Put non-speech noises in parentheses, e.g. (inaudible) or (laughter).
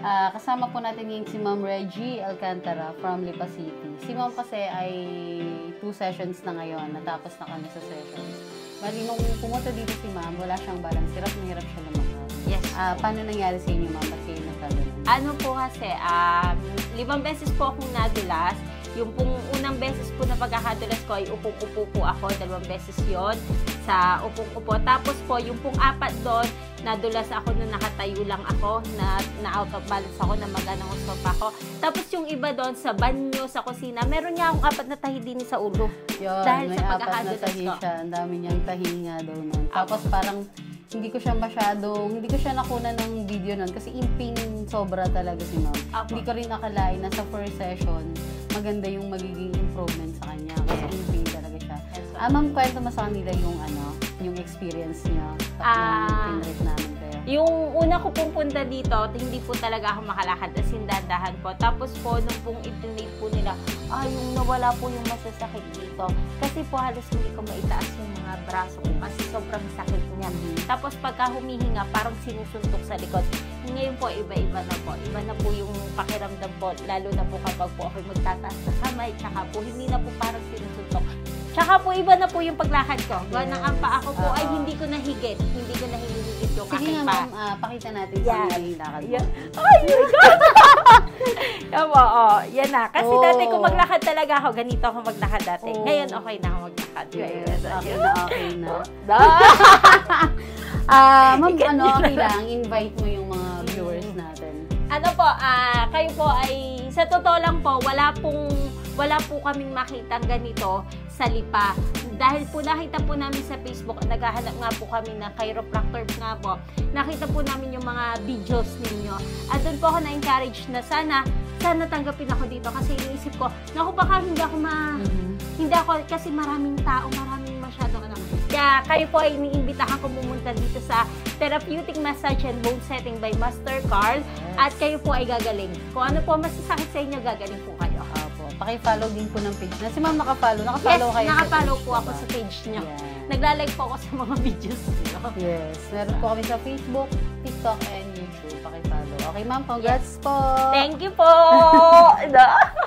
Ah, kasama po natin ngayon si Ma'am Reggie Alcantara from Lipa City. Si Ma'am kasi ay two sessions na ngayon. Natapos na kami sa sessions. Bali, nung pumunta dito si Ma'am, wala siyang balance. Hirap na hirap siya lumakad. Yes. Ah, paano nangyari sa inyo, Ma'am? Ba't kayo nagkaganon? Ano po kasi, um, limang beses po akong nadulas. Yung pong unang beses po na pagkakadulas ko ay upong-upo po ako. Dalawang beses yon sa upong-upo. Tapos po, yung pong apat doon, nadulas ako na nakatayo lang ako, na, na out of balance ako, na maganang stop ako. Tapos yung iba doon, sa banyo, sa kusina, meron niya akong apat na tahi din sa ulo. Yun, Dahil may sa apat na tahi ko. siya. Ang dami niyang tahi nga daw nun. Tapos parang hindi ko siya masyadong, hindi ko siya nakuna ng video nun kasi in pain sobra talaga si ma'am. Apo. Hindi ko rin nakalain na sa first session, maganda yung magiging improvement sa kanya kasi in pain talaga siya. Ah, ma'am, kwento mo sa kanila yung ano, yung experience niya Ah. Yung una ko pong punta dito, hindi po talaga ako makalakad as in dandahan po. Tapos po, nung pong itinate po nila, ah, yung nawala po yung masasakit dito. Kasi po halos hindi ko maitaas yung mga braso ko kasi sobrang sakit niya. Tapos pagka humihinga, parang sinusuntok sa likod. Ngayon po, iba-iba na po. Iba na po yung pakiramdam po, lalo na po kapag po ako magtataas sa kamay, tsaka po hindi na po parang sinusuntok. Tsaka po, iba na po yung paglakad ko. Gawa ng ang paa ko po ay Oo. hindi ko nahigit. Hindi ko nahihigit yung Sige aking nga, paa. ma'am, ah, pakita natin sa Yan. kanila yung lakad mo. Yan. Ay, my God! (laughs) Yan po, oh. Yan na. Kasi Oh. dati kung maglakad talaga ako, ganito ako maglakad dati. Oh. Ngayon, okay na ako maglakad. Yes, okay na, okay na. (laughs) Da. (laughs) Ah, ma'am, Ikat ano, okay lang, invite mo yung mga viewers natin. ano po, ah, kayo po ay, sa totoo lang po, wala pong, wala po kaming makitang ganito sa lipa. Dahil po nakita po namin sa Facebook, naghahanap nga po kami ng chiropractor nga po. Nakita po namin yung mga videos ninyo. At doon po ako na-encourage na sana, sana tanggapin ako dito kasi iniisip ko, naku baka hindi ako ma, hindi ako, kasi maraming tao, maraming masyadong ano. Kaya kayo po ay iniimbitahan ko pumunta dito sa Therapeutic Massage and Bone Setting by Master Carl. At kayo po ay gagaling. Kung ano po masasakit sa inyo, gagaling po kayo. Paki-follow din po ng page na. Si ma'am nakapollow. Yes, Nakapollow kayo sa nakapollow page po ko ako sa page niyo. Yan. Nagla-like po ako sa mga (laughs) videos niyo. Yes. Meron po kami sa Facebook, TikTok, and YouTube. Paki-follow. Okay, ma'am. Congrats po. Thank you po! (laughs)